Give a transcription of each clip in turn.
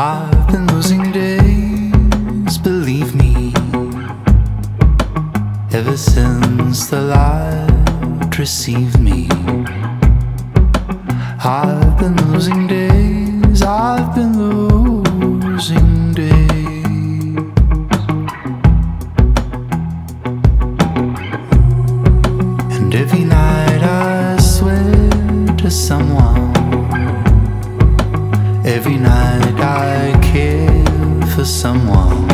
I've been losing days, believe me. Ever since the light received me. I've been losing days, I've been someone.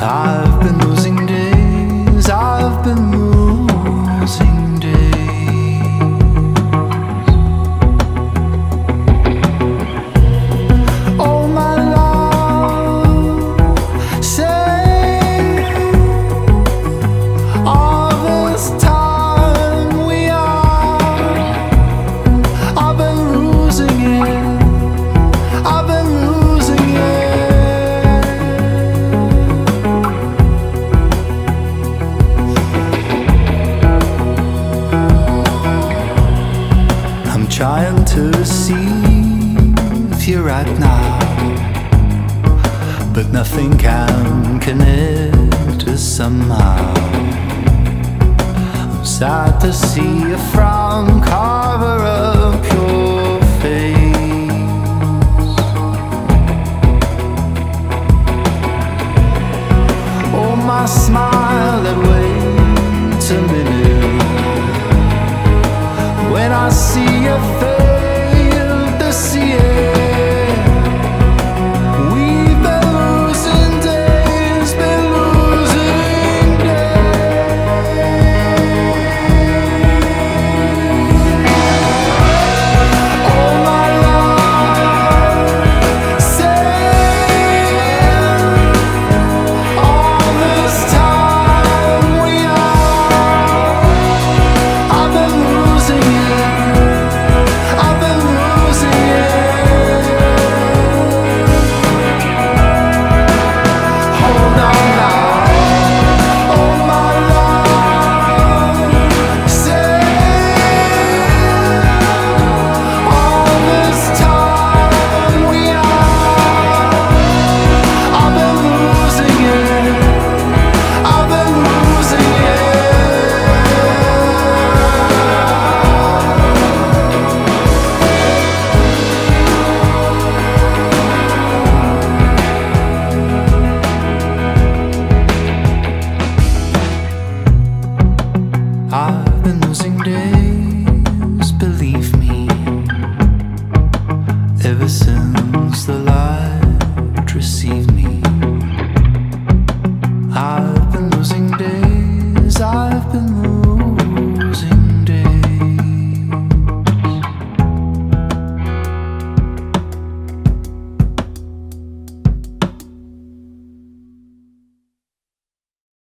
I to receive you right now. But nothing can connect us somehow. I'm sad to see you from cover up believe me. Ever since the light received me, I've been losing days, I've been losing.